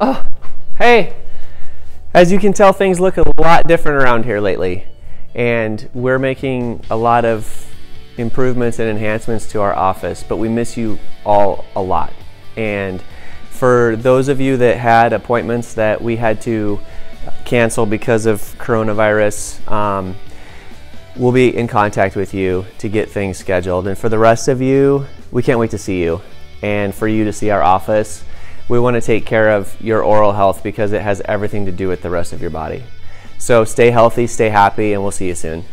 Oh, hey. As you can tell, things look a lot different around here lately. And we're making a lot of improvements and enhancements to our office, but we miss you all a lot. And for those of you that had appointments that we had to cancel because of coronavirus, um, we'll be in contact with you to get things scheduled. And for the rest of you, we can't wait to see you and for you to see our office. We want to take care of your oral health because it has everything to do with the rest of your body. So stay healthy, stay happy, and we'll see you soon.